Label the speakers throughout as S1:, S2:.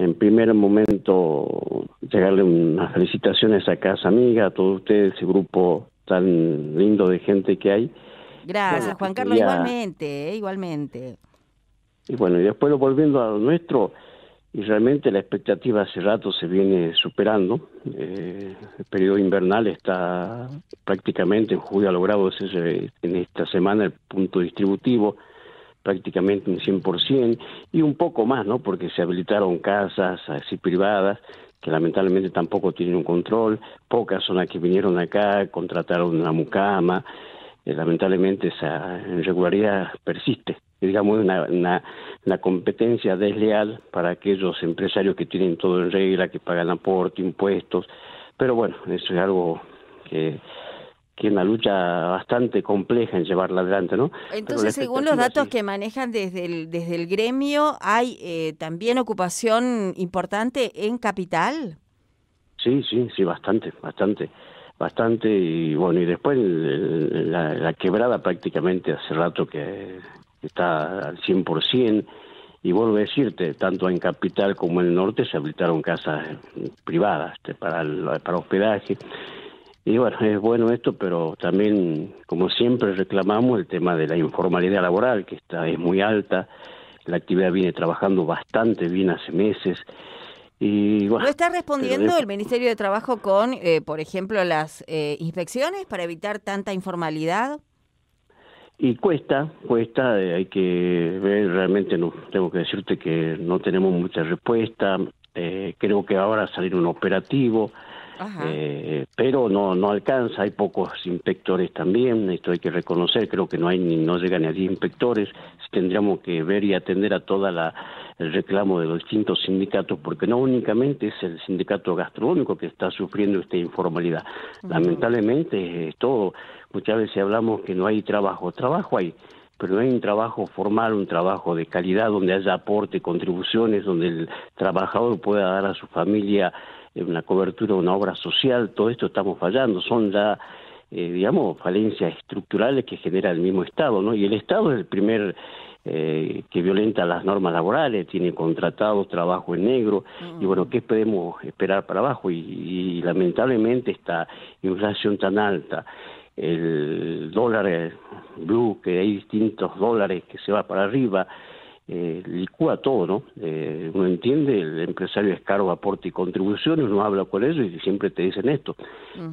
S1: en primer momento llegarle unas felicitaciones a Casa Amiga, a todos ustedes, ese grupo tan lindo de gente que hay.
S2: Gracias, Juan Carlos, igualmente, eh, igualmente.
S1: Y bueno, y después volviendo a lo nuestro, y realmente la expectativa hace rato se viene superando. Eh, el periodo invernal está prácticamente, en julio ha logrado ese, en esta semana el punto distributivo prácticamente un 100% y un poco más, ¿no? Porque se habilitaron casas así privadas que lamentablemente tampoco tienen un control, pocas son las que vinieron acá, contrataron una mucama, eh, lamentablemente esa irregularidad persiste. Digamos, una, una, competencia desleal para aquellos empresarios que tienen todo en regla, que pagan aporte, impuestos, pero bueno, eso es algo que que es una lucha bastante compleja en llevarla adelante, ¿no?
S2: Entonces, según los datos que manejan desde el, desde el gremio, ¿hay eh, también ocupación importante en capital?
S1: Sí, sí, sí, bastante, bastante, bastante, y bueno, y después la quebrada prácticamente hace rato que, está al 100%, y vuelvo a decirte, tanto en Capital como en el norte se habilitaron casas privadas este, para, para hospedaje. Y bueno, es bueno esto, pero también, como siempre reclamamos, el tema de la informalidad laboral, que está es muy alta, la actividad viene trabajando bastante bien hace meses. Y, bueno,
S2: ¿No está respondiendo el Ministerio de Trabajo con, eh, por ejemplo, las eh, inspecciones para evitar tanta informalidad?
S1: Y cuesta, cuesta, eh, hay que ver, realmente no, tengo que decirte que no tenemos mucha respuesta, eh, creo que ahora salir un operativo, eh, pero no no alcanza, hay pocos inspectores también, esto hay que reconocer, creo que no hay ni no llegan ni a 10 inspectores, tendríamos que ver y atender a toda la el reclamo de los distintos sindicatos, porque no únicamente es el sindicato gastronómico que está sufriendo esta informalidad, lamentablemente es todo Muchas veces hablamos que no hay trabajo. Trabajo hay, pero no hay un trabajo formal, un trabajo de calidad donde haya aporte, contribuciones, donde el trabajador pueda dar a su familia eh, una cobertura, una obra social. Todo esto estamos fallando. Son ya, eh, digamos, falencias estructurales que genera el mismo Estado, ¿no? Y el Estado es el primer eh, que violenta las normas laborales, tiene contratados trabajo en negro, y bueno, ¿qué podemos esperar para abajo? y lamentablemente esta inflación tan alta, el dólar blue, que hay distintos dólares que se va para arriba, eh, licúa todo, ¿no? Eh, uno entiende, el empresario es caro aporte y contribuciones, uno habla con ellos y siempre te dicen esto.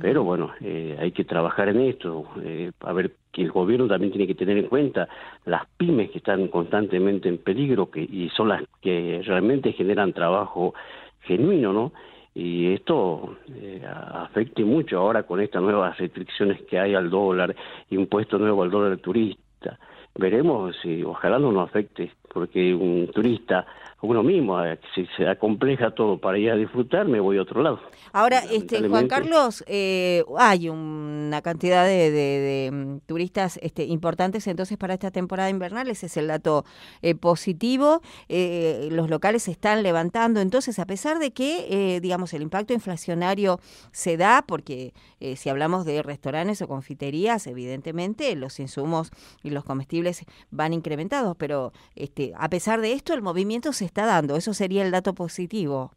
S1: Pero bueno, eh, hay que trabajar en esto, eh, a ver que el gobierno también tiene que tener en cuenta las pymes que están constantemente en peligro que, y son las que realmente generan trabajo genuino, ¿no? Y esto eh, afecte mucho ahora con estas nuevas restricciones que hay al dólar, impuesto nuevo al dólar turista. Veremos si ojalá no nos afecte, porque un turista uno mismo, eh, si se acompleja todo para ir a disfrutar, me voy a otro lado.
S2: Ahora, este Juan Carlos, eh, hay una cantidad de, mm, turistas este, importantes entonces para esta temporada invernal, ese es el dato eh, positivo, los locales se están levantando, entonces a pesar de que, digamos, el impacto inflacionario se da, porque si hablamos de restaurantes o confiterías, evidentemente los insumos y los comestibles van incrementados, pero este, a pesar de esto el movimiento se está dando. Eso sería el dato positivo.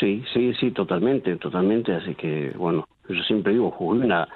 S1: Sí, sí, sí, totalmente, totalmente. Así que, bueno, yo siempre digo, Jujuy una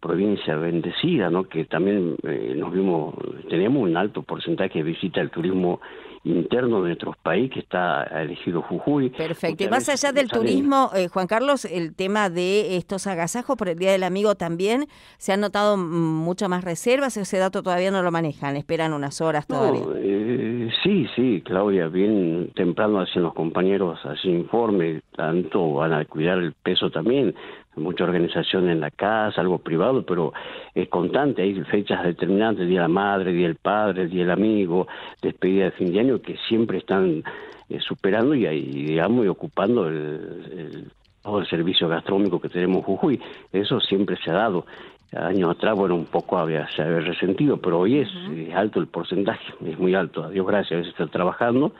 S1: provincia bendecida, ¿no? Que también eh, nos vimos, tenemos un alto porcentaje de visita al turismo interno de nuestro país que está elegido Jujuy.
S2: Perfecto. Y más allá del turismo, eh, Juan Carlos, el tema de estos agasajos por el Día del Amigo también, ¿se han notado mucho más reservas? Ese dato todavía no lo manejan, esperan unas horas todavía.
S1: Eh, sí, sí, Claudia, bien temprano hacen los compañeros así informe, tanto van a cuidar el peso también, mucha organización en la casa, algo privado, pero es constante, hay fechas determinantes, Día de la Madre, Día del Padre, Día del Amigo, despedida de fin de año, que siempre están eh, superando y, digamos, y ocupando el, todo el servicio gastronómico que tenemos en Jujuy. Eso siempre se ha dado. Años atrás, bueno, un poco había, se había resentido, pero hoy es, alto el porcentaje, es muy alto. A Dios gracias, a veces está trabajando,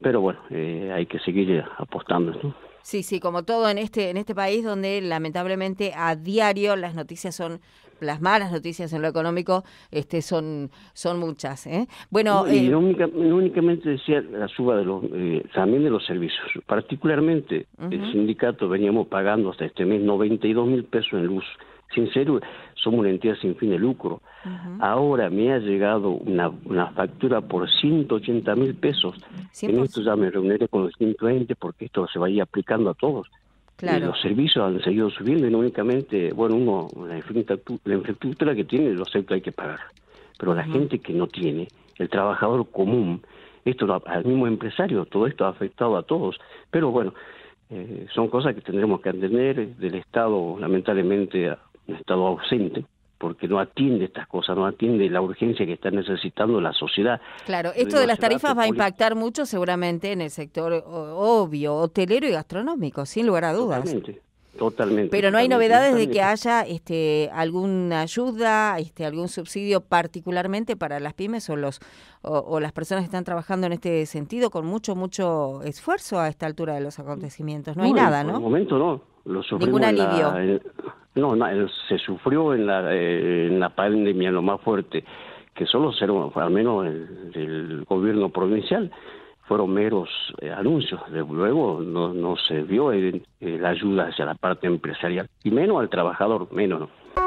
S1: pero bueno, eh, hay que seguir apostando. ¿no?
S2: Sí, sí, como todo en este en este país donde lamentablemente a diario las noticias son las malas noticias en lo económico este son son muchas ¿eh?
S1: bueno y no, únicamente decía la suba de los eh, también de los servicios particularmente el sindicato veníamos pagando hasta este mes 92 mil pesos en luz sin ser somos una entidad sin fin de lucro ahora me ha llegado una, una factura por 180 mil pesos en esto ya me reuniré con los 120 porque esto se va a ir aplicando a todos Claro. los servicios han seguido subiendo y no únicamente, bueno, uno, la infraestructura, que tiene, lo sé que hay que pagar. Pero la gente que no tiene, el trabajador común, esto al mismo empresario, todo esto ha afectado a todos. Pero bueno, eh, son cosas que tendremos que entender del Estado, lamentablemente, un Estado ausente, porque no atiende estas cosas, no atiende la urgencia que está necesitando la sociedad.
S2: Claro, esto de las tarifas va a impactar mucho seguramente en el sector obvio, hotelero y gastronómico, sin lugar a dudas.
S1: Totalmente. Totalmente.
S2: Pero no hay novedades de que haya este alguna ayuda, este algún subsidio particularmente para las pymes o los o, las personas que están trabajando en este sentido con mucho mucho esfuerzo a esta altura de los acontecimientos. No, hay nada, ¿no?
S1: En momento no. Lo
S2: Ningún alivio.
S1: No, se sufrió en la, eh, en la pandemia lo más fuerte, que solo fueron, al menos el, gobierno provincial, fueron meros eh, anuncios. Luego no, no se vio eh, la ayuda hacia la parte empresarial, y menos al trabajador, menos. ¿no?